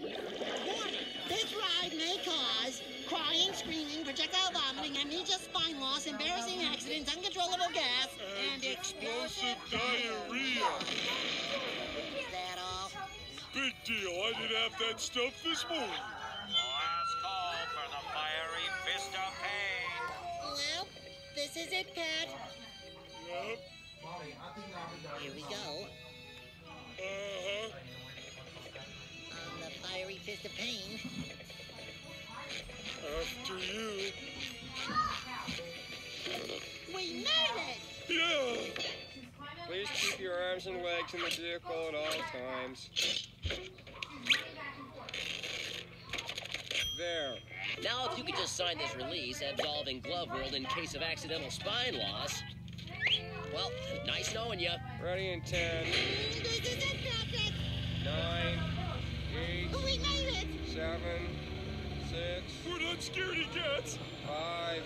Warning, this ride may cause crying, screaming, projectile vomiting, amnesia, spine loss, embarrassing accidents, uncontrollable gas, and explosive diarrhea. Is that all? Big deal. I didn't have that stuff this morning. Last call for the fiery fist of pain. Well, this is it, Pat. Yep. Here we go. Uh-huh. Pain. After you. We made it! Yeah. Please keep your arms and legs in the vehicle at all times. There. Now, if you could just sign this release absolving Glove World in case of accidental spine loss. Well, nice knowing you. Ready in ten, This is it, Patrick! nine, eight, We made it! Seven, six, We're not scaredy cats. five,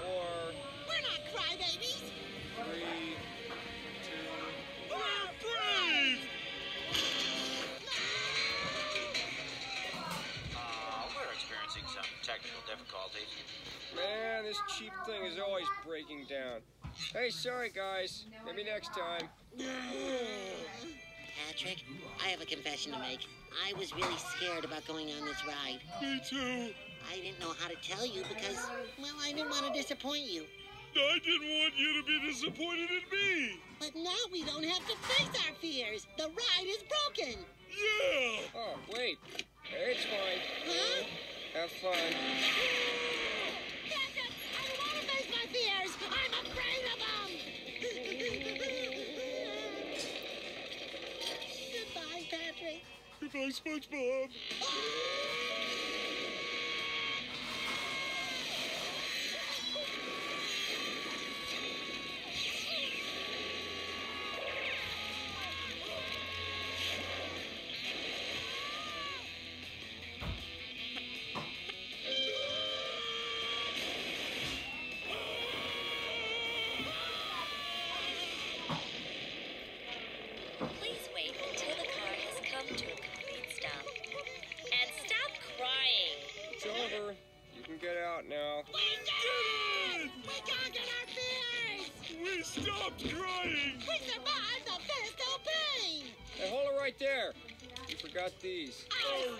four, We're not crybabies! three, two, We're brave. Uh, we're experiencing some technical difficulties. Man, this cheap thing is always breaking down. Hey, sorry guys. Maybe next time. Patrick, I have a confession to make. I was really scared about going on this ride. Me too. I didn't know how to tell you because, well, I didn't want to disappoint you. I didn't want you to be disappointed in me. But now we don't have to face our fears. The ride is broken. Yeah. Oh, wait. It's fine. Huh? Have fun. fez mais. Out now. We did it! We conquered our fears! We stopped crying. We survived the fist of pain! Hey, hold it right there. You forgot these. Our